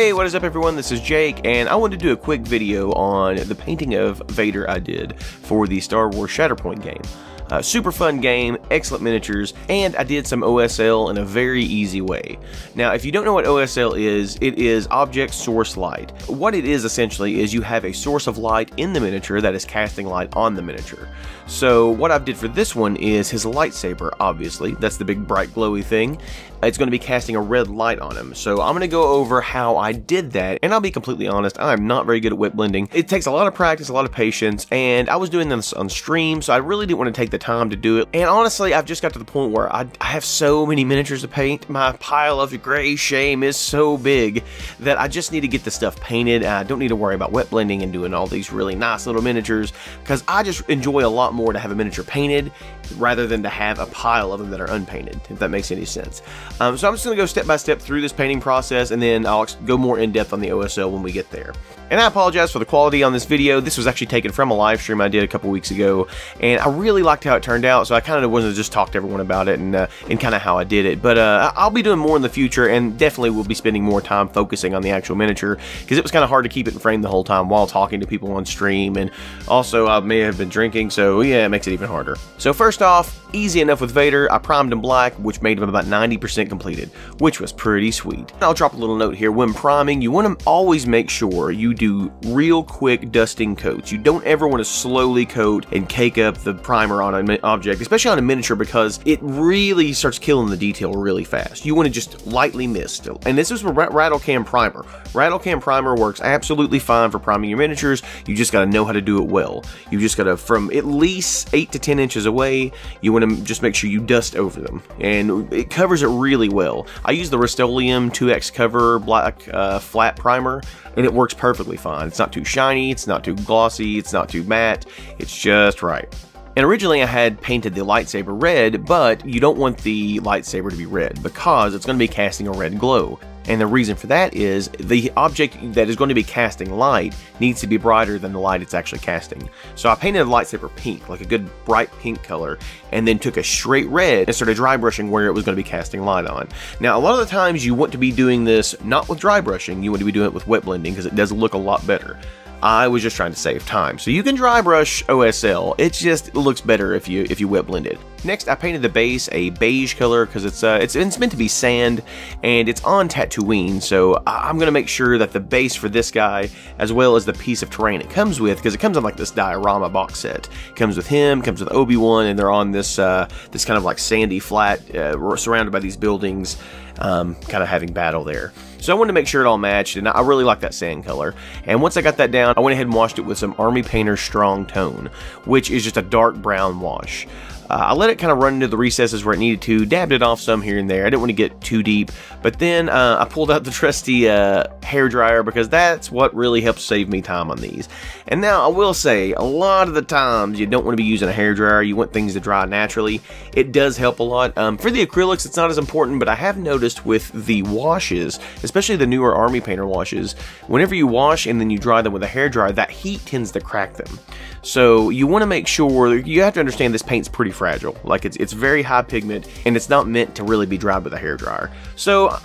Hey, what is up everyone? This is Jake, and I wanted to do a quick video on the painting of Vader I did for the Star Wars Shatterpoint game. Uh, super fun game, excellent miniatures, and I did some OSL in a very easy way. Now, if you don't know what OSL is, it is Object Source Light. What it is essentially is you have a source of light in the miniature that is casting light on the miniature. So what I've did for this one is his lightsaber, obviously. That's the big bright glowy thing. It's going to be casting a red light on him. So I'm going to go over how I did that, and I'll be completely honest, I'm not very good at wet blending. It takes a lot of practice, a lot of patience, and I was doing this on stream, so I really didn't want to take the time to do it. And honestly, I've just got to the point where I, I have so many miniatures to paint. My pile of gray shame is so big that I just need to get the stuff painted. I don't need to worry about wet blending and doing all these really nice little miniatures because I just enjoy a lot more to have a miniature painted rather than to have a pile of them that are unpainted, if that makes any sense. Um, so I'm just going to go step by step through this painting process and then I'll go more in depth on the OSL when we get there. And I apologize for the quality on this video. This was actually taken from a live stream I did a couple weeks ago, and I really liked how it turned out, so I kind of wanted to just talk to everyone about it and, uh, and kind of how I did it. But uh, I'll be doing more in the future, and definitely will be spending more time focusing on the actual miniature, because it was kind of hard to keep it in frame the whole time while talking to people on stream, and also I may have been drinking, so yeah, it makes it even harder. So first off, easy enough with Vader, I primed him black, which made him about 90% completed, which was pretty sweet. I'll drop a little note here. When priming, you want to always make sure you do real quick dusting coats. You don't ever want to slowly coat and cake up the primer on an object, especially on a miniature, because it really starts killing the detail really fast. You want to just lightly mist. And this is a Rattle Can Primer. Rattle Can Primer works absolutely fine for priming your miniatures. You just got to know how to do it well. You just got to, from at least 8 to 10 inches away, you want to just make sure you dust over them. And it covers it really well. I use the Rust-Oleum 2X Cover Black uh, Flat Primer, and it works perfectly fine. It's not too shiny, it's not too glossy, it's not too matte, it's just right. And originally I had painted the lightsaber red, but you don't want the lightsaber to be red because it's going to be casting a red glow. And the reason for that is the object that is going to be casting light needs to be brighter than the light it's actually casting. So I painted the lightsaber pink, like a good bright pink color, and then took a straight red and started dry brushing where it was going to be casting light on. Now, a lot of the times you want to be doing this not with dry brushing, you want to be doing it with wet blending because it does look a lot better. I was just trying to save time. So you can dry brush OSL. It just looks better if you if you wet blend it. Next, I painted the base a beige color because it's, uh, it's it's meant to be sand and it's on Tatooine. So I'm gonna make sure that the base for this guy, as well as the piece of terrain it comes with, because it comes on like this diorama box set. It comes with him, comes with Obi Wan, and they're on this uh, this kind of like sandy flat, uh, surrounded by these buildings, um, kind of having battle there. So I wanted to make sure it all matched, and I really like that sand color. And once I got that down, I went ahead and washed it with some Army Painter Strong Tone, which is just a dark brown wash. Uh, I let it kind of run into the recesses where it needed to, dabbed it off some here and there. I didn't want to get too deep, but then uh, I pulled out the trusty uh, hair dryer because that's what really helps save me time on these. And now I will say, a lot of the times you don't want to be using a hair dryer. You want things to dry naturally. It does help a lot. Um, for the acrylics, it's not as important, but I have noticed with the washes, especially the newer Army Painter washes, whenever you wash and then you dry them with a hair dryer, that heat tends to crack them. So you want to make sure you have to understand this paint's pretty fragile. Like it's it's very high pigment and it's not meant to really be dried with a hair dryer. So uh,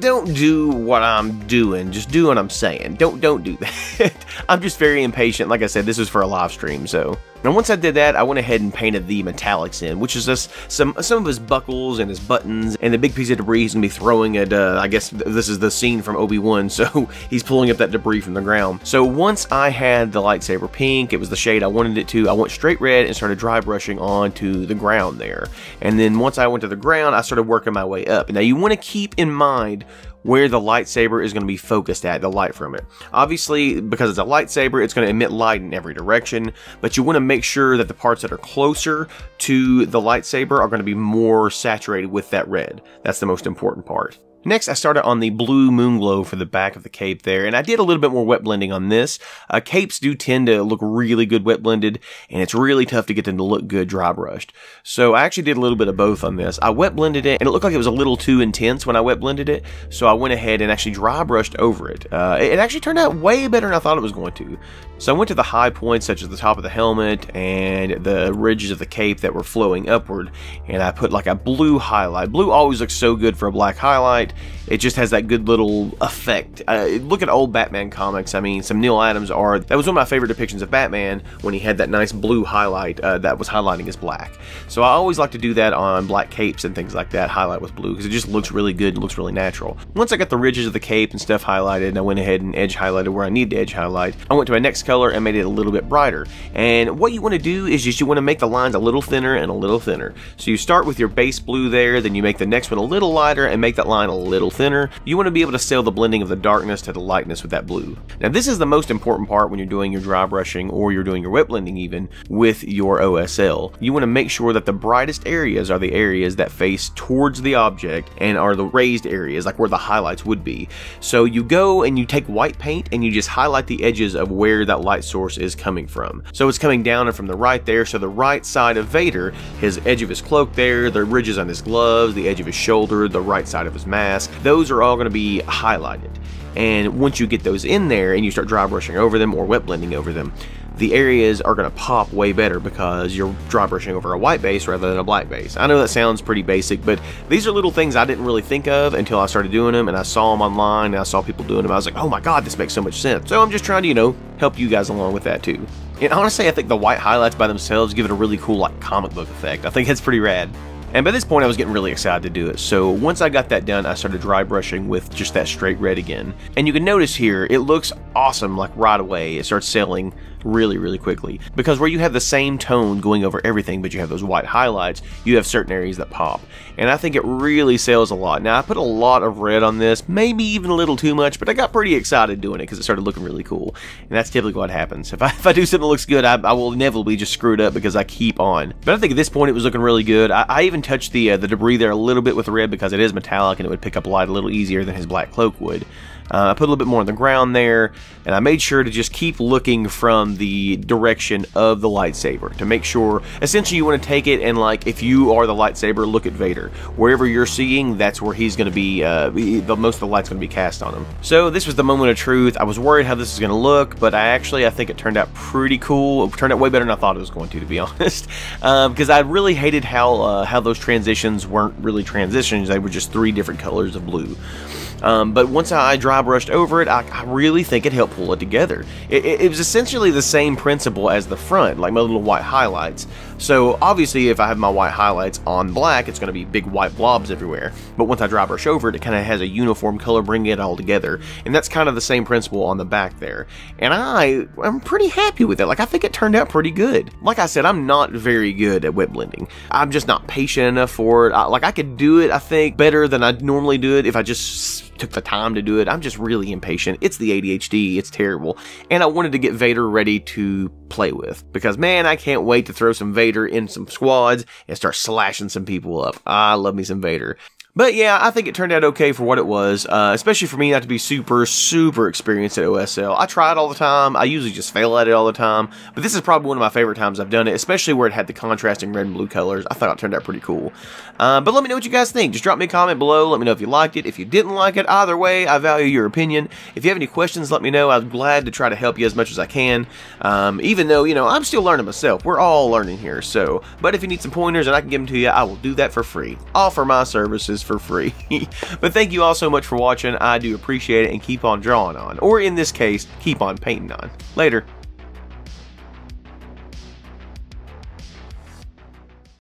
don't do what I'm doing. Just do what I'm saying. Don't don't do that. I'm just very impatient. Like I said, this is for a live stream, so. Now once I did that, I went ahead and painted the metallics in, which is just some some of his buckles and his buttons, and the big piece of debris he's gonna be throwing at. Uh, I guess this is the scene from Obi Wan, so he's pulling up that debris from the ground. So once I had the lightsaber pink, it was the shade I wanted it to. I went straight red and started dry brushing onto the ground there, and then once I went to the ground, I started working my way up. Now you want to keep in mind where the lightsaber is going to be focused at, the light from it. Obviously, because it's a lightsaber, it's going to emit light in every direction, but you want to make sure that the parts that are closer to the lightsaber are going to be more saturated with that red. That's the most important part. Next, I started on the blue moon glow for the back of the cape there, and I did a little bit more wet blending on this. Uh, capes do tend to look really good wet blended, and it's really tough to get them to look good dry brushed. So I actually did a little bit of both on this. I wet blended it, and it looked like it was a little too intense when I wet blended it, so I went ahead and actually dry brushed over it. Uh, it actually turned out way better than I thought it was going to. So I went to the high points, such as the top of the helmet and the ridges of the cape that were flowing upward, and I put like a blue highlight. Blue always looks so good for a black highlight, it just has that good little effect. Uh, look at old Batman comics. I mean, some Neal Adams art. That was one of my favorite depictions of Batman when he had that nice blue highlight uh, that was highlighting his black. So I always like to do that on black capes and things like that, highlight with blue, because it just looks really good and looks really natural. Once I got the ridges of the cape and stuff highlighted, and I went ahead and edge highlighted where I need to edge highlight, I went to my next color and made it a little bit brighter. And what you want to do is just you want to make the lines a little thinner and a little thinner. So you start with your base blue there, then you make the next one a little lighter and make that line a little thinner. You want to be able to sell the blending of the darkness to the lightness with that blue. Now this is the most important part when you're doing your dry brushing or you're doing your wet blending even with your OSL. You want to make sure that the brightest areas are the areas that face towards the object and are the raised areas like where the highlights would be. So you go and you take white paint and you just highlight the edges of where that light source is coming from. So it's coming down and from the right there. So the right side of Vader, his edge of his cloak there, the ridges on his gloves, the edge of his shoulder, the right side of his mask, those are all going to be highlighted. And once you get those in there and you start dry brushing over them or wet blending over them, the areas are going to pop way better because you're dry brushing over a white base rather than a black base. I know that sounds pretty basic, but these are little things I didn't really think of until I started doing them and I saw them online and I saw people doing them. I was like, oh my god, this makes so much sense. So I'm just trying to, you know, help you guys along with that too. And honestly, I think the white highlights by themselves give it a really cool like comic book effect. I think that's pretty rad. And by this point, I was getting really excited to do it. So once I got that done, I started dry brushing with just that straight red again. And you can notice here, it looks awesome like right away. It starts selling really, really quickly. Because where you have the same tone going over everything, but you have those white highlights, you have certain areas that pop. And I think it really sells a lot. Now, I put a lot of red on this, maybe even a little too much, but I got pretty excited doing it because it started looking really cool. And that's typically what happens. If I, if I do something that looks good, I, I will inevitably just screw it up because I keep on. But I think at this point it was looking really good. I, I even touched the, uh, the debris there a little bit with red because it is metallic and it would pick up light a little easier than his black cloak would. Uh, I put a little bit more on the ground there, and I made sure to just keep looking from the direction of the lightsaber to make sure. Essentially, you want to take it and like if you are the lightsaber, look at Vader. Wherever you're seeing, that's where he's going to be. Uh, the most of the light's going to be cast on him. So this was the moment of truth. I was worried how this is going to look, but I actually I think it turned out pretty cool. It turned out way better than I thought it was going to, to be honest. Because um, I really hated how uh, how those transitions weren't really transitions; they were just three different colors of blue. Um, but once I dry brushed over it, I, I, really think it helped pull it together. It, it, it, was essentially the same principle as the front, like my little white highlights. So obviously, if I have my white highlights on black, it's going to be big white blobs everywhere. But once I dry brush over it, it kind of has a uniform color, bringing it all together. And that's kind of the same principle on the back there. And I I'm pretty happy with it. Like I think it turned out pretty good. Like I said, I'm not very good at wet blending. I'm just not patient enough for it. I, like I could do it, I think, better than I normally do it if I just took the time to do it. I'm just really impatient. It's the ADHD. It's terrible. And I wanted to get Vader ready to play with because man, I can't wait to throw some Vader in some squads and start slashing some people up. I love me some Vader. But yeah, I think it turned out okay for what it was, uh, especially for me not to be super, super experienced at OSL. I try it all the time. I usually just fail at it all the time. But this is probably one of my favorite times I've done it, especially where it had the contrasting red and blue colors. I thought it turned out pretty cool. Uh, but let me know what you guys think. Just drop me a comment below. Let me know if you liked it. If you didn't like it, either way, I value your opinion. If you have any questions, let me know. I'm glad to try to help you as much as I can. Um, even though, you know, I'm still learning myself. We're all learning here. So, but if you need some pointers and I can give them to you, I will do that for free. Offer my services for free. but thank you all so much for watching. I do appreciate it and keep on drawing on. Or in this case, keep on painting on. Later.